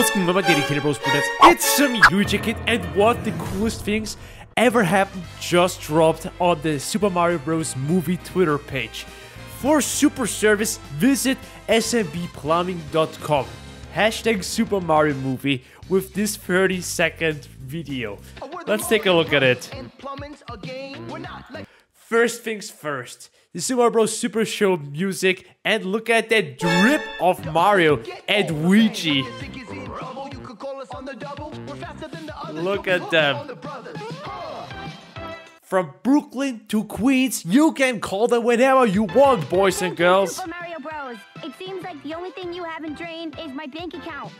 What's going on my dedicated bros Brunettes? It's some Kid and what the coolest things ever happened just dropped on the Super Mario Bros. movie Twitter page. For super service, visit smbplumbing.com. Hashtag Super Mario Movie with this 30 second video. Let's take a look at it. First things first, the Super Mario Bros. Super Show music, and look at that drip of Mario and Luigi. Look at them. From Brooklyn to Queens, you can call them whenever you want, boys and girls. Super Mario Bros. It seems like the only thing you haven't drained is my bank account.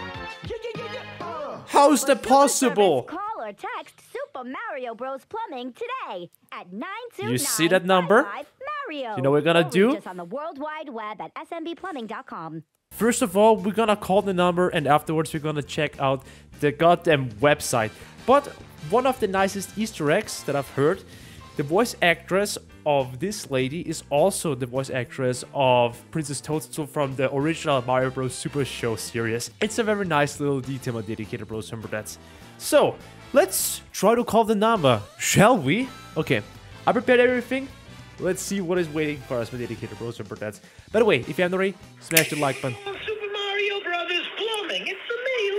How's that possible? Call or text Super Mario Bros. Plumbing today at 929 You see that number? Mario. You know what we're gonna do? on the World Wide Web at smbplumbing.com. First of all, we're gonna call the number and afterwards we're gonna check out the goddamn website. But one of the nicest Easter eggs that I've heard, the voice actress of this lady is also the voice actress of Princess Toadstool from the original Mario Bros. Super Show series. It's a very nice little detail my dedicated bros that. So, let's try to call the number, shall we? Okay, I prepared everything. Let's see what is waiting for us, my dedicated bros remember that. By the way, if you haven't already, smash the like button. Super Mario Brothers Plumbing. It's me,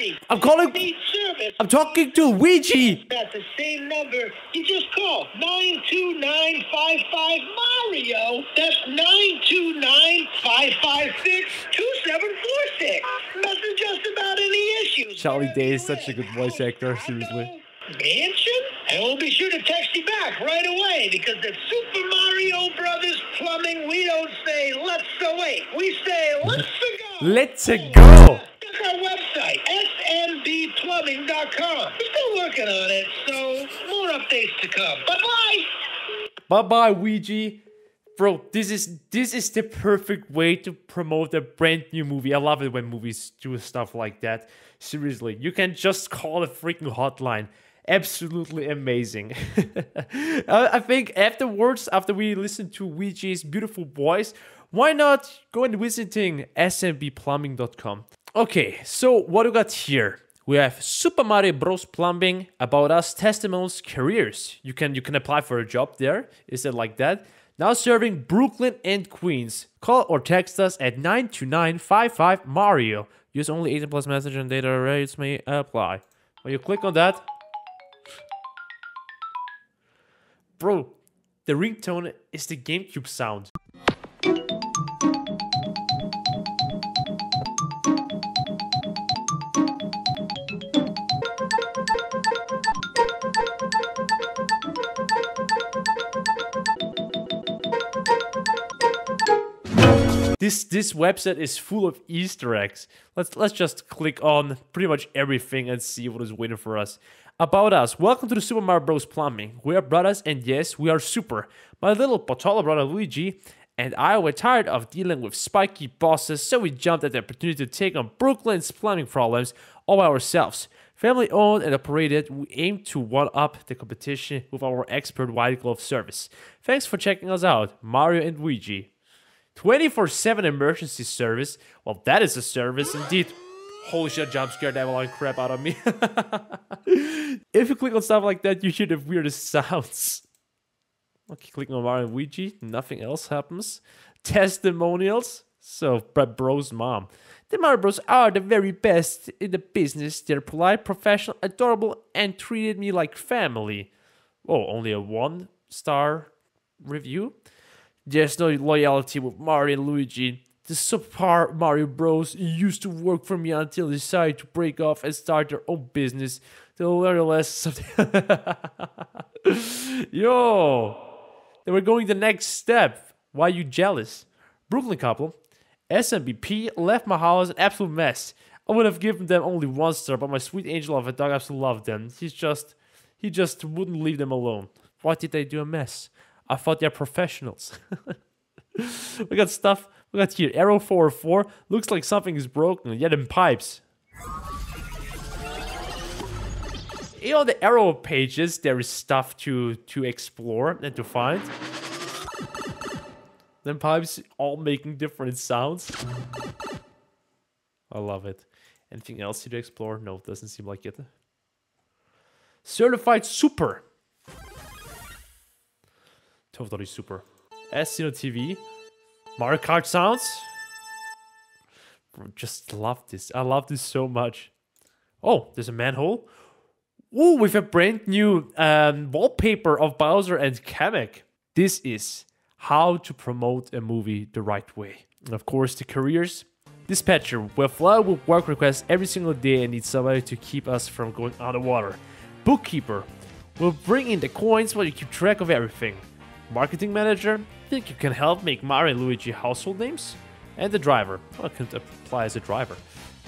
Luigi. I'm calling- Need service. I'm talking to Luigi! That's the same number you just call 92955 Mario. That's 929-556-2746. Nothing just about any issues. Charlie Day is such a good voice actor, seriously. Mansion? And we'll be sure to text you back right away because at Super Mario Brothers Plumbing, we don't say let's go wait. We say let's go. Let's go! Check our website, smbplumbing.com. We're still working on it, so more updates to come. Bye-bye! Bye bye, Luigi. Bro, this is this is the perfect way to promote a brand new movie. I love it when movies do stuff like that. Seriously, you can just call a freaking hotline. Absolutely amazing. I think afterwards, after we listen to Luigi's beautiful voice, why not go and visiting smbplumbing.com? Okay, so what we got here? We have Super Mario Bros. Plumbing, about us, testimonials, careers. You can you can apply for a job there. Is it like that? Now serving Brooklyn and Queens. Call or text us at 92955 Mario. Use only 18 plus message and data rates may apply. When you click on that, bro, the ringtone is the GameCube sound. This this website is full of Easter eggs. Let's let's just click on pretty much everything and see what is waiting for us. About us, welcome to the Super Mario Bros. Plumbing. We are brothers, and yes, we are super. My little Patala brother Luigi and I were tired of dealing with spiky bosses, so we jumped at the opportunity to take on Brooklyn's plumbing problems all by ourselves. Family owned and operated, we aim to one up the competition with our expert white glove service. Thanks for checking us out, Mario and Luigi. 24 7 emergency service. Well, that is a service indeed. Holy shit, jump scared the like crap out of me. if you click on stuff like that, you hear the weirdest sounds. Okay, clicking on Mario and Luigi, nothing else happens. Testimonials. So, Brad Bro's mom. The Mario Bros are the very best in the business. They're polite, professional, adorable, and treated me like family. Oh, only a one star review? There's no loyalty with Mario and Luigi. The Super Mario Bros. used to work for me until they decided to break off and start their own business. They'll learn of the Yo! They were going the next step. Why you jealous? Brooklyn couple. SMBP left my house an absolute mess. I would have given them only one star, but my sweet angel of a dog absolutely loved them. He's just, he just wouldn't leave them alone. Why did they do a mess? I thought they're professionals. we got stuff. We got here arrow 404. Looks like something is broken. Yeah, them pipes. You know the arrow pages. There is stuff to to explore and to find. Them pipes all making different sounds. I love it. Anything else to explore? No, it doesn't seem like it. Certified Super. Totally super. SCO TV. Mario Kart sounds. Just love this. I love this so much. Oh, there's a manhole. Ooh, with a brand new um, wallpaper of Bowser and Kamek. This is how to promote a movie the right way. And of course, the careers. Dispatcher will fly with work requests every single day and needs somebody to keep us from going underwater. Bookkeeper will bring in the coins while you keep track of everything. Marketing manager, think you can help make Mario and Luigi household names? And the driver, well, can apply as a driver,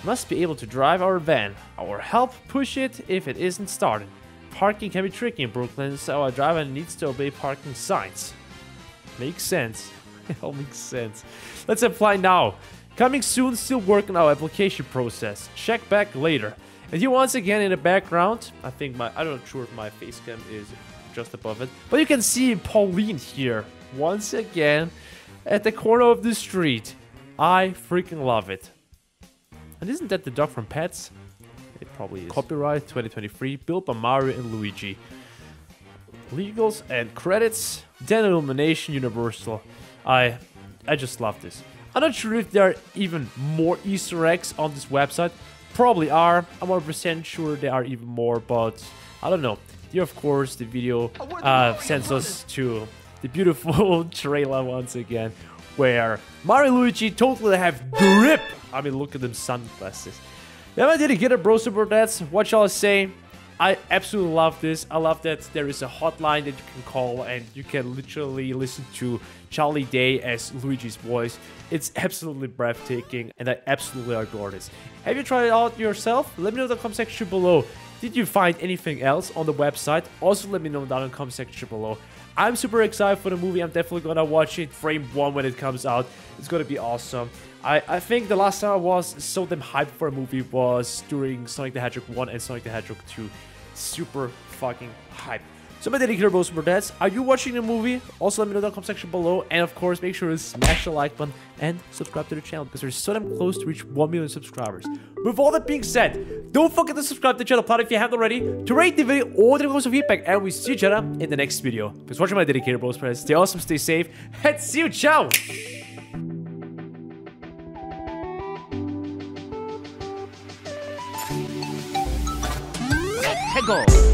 must be able to drive our van or help push it if it isn't started. Parking can be tricky in Brooklyn, so a driver needs to obey parking signs. Makes sense. it all makes sense. Let's apply now. Coming soon, still working our application process. Check back later. And here once again in the background, I think my, I'm not know sure if my face cam is just above it, but you can see Pauline here once again at the corner of the street. I freaking love it. And isn't that the dog from Pets? It probably is. Copyright 2023, built by Mario and Luigi. Legals and credits, then Illumination Universal. I I just love this. I'm not sure if there are even more Easter eggs on this website. Probably are. I'm 100% sure there are even more, but I don't know. Of course, the video uh, sends us to the beautiful trailer once again, where Mario Luigi totally have drip. I mean, look at them sunglasses. I did get a bro super that's what shall I say? I absolutely love this. I love that there is a hotline that you can call and you can literally listen to Charlie Day as Luigi's voice. It's absolutely breathtaking and I absolutely adore this. Have you tried it out yourself? Let me know in the comment section below. Did you find anything else on the website? Also let me know down in the comment section below. I'm super excited for the movie. I'm definitely gonna watch it frame one when it comes out. It's gonna be awesome. I, I think the last time I was so damn hyped for a movie was during Sonic the Hedgehog 1 and Sonic the Hedgehog 2 super fucking hype. So my dedicated bros for dads, are you watching the movie? Also let me know in the comment section below and of course make sure to smash the like button and subscribe to the channel because we're so damn close to reach 1 million subscribers. With all that being said, don't forget to subscribe to the channel plot if you haven't already, to rate the video or to give some feedback and we see each other in the next video. Because watching my dedicated bros friends, stay awesome, stay safe, and see you, ciao! Hegel.